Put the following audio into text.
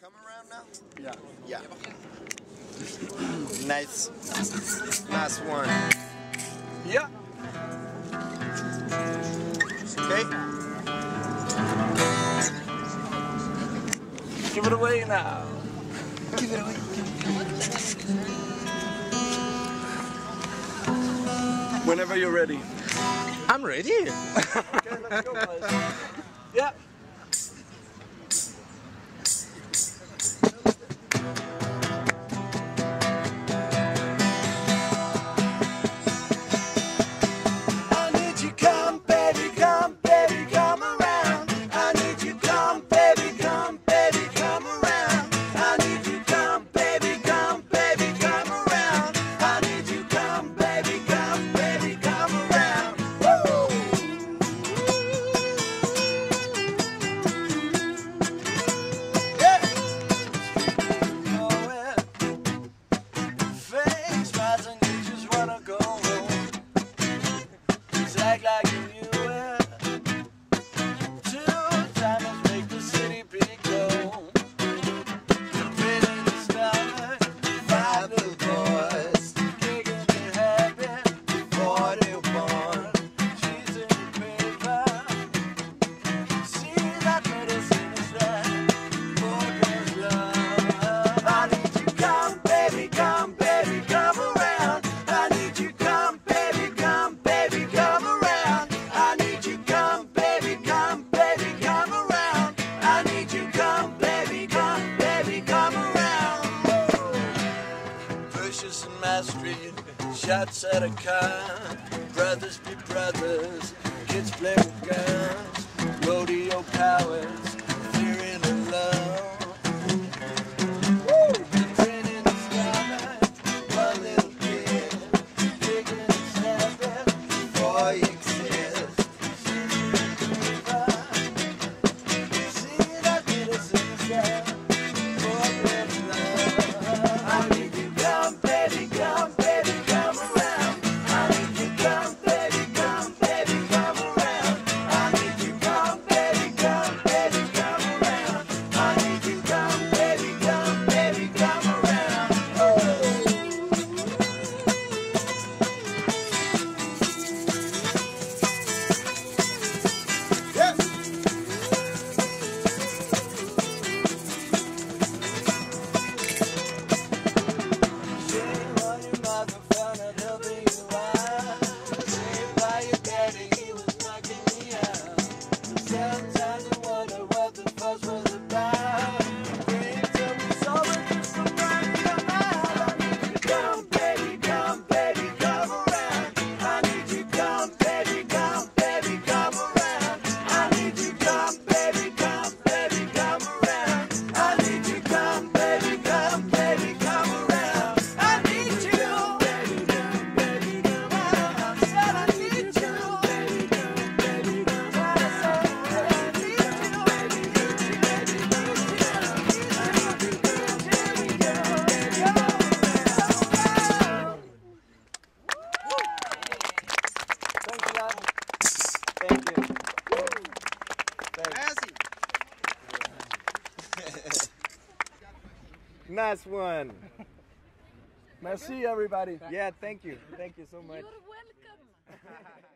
Come around now? Yeah. Yeah. nice. Last one. Yeah. Okay. Give it away now. Give it away. Whenever you're ready. I'm ready. okay, let's go, guys. Yeah. shots at a car. Brothers be brothers, kids play with guns, rodeo powers. Nice one. Merci, everybody. Yeah, thank you. Thank you so much. You're welcome.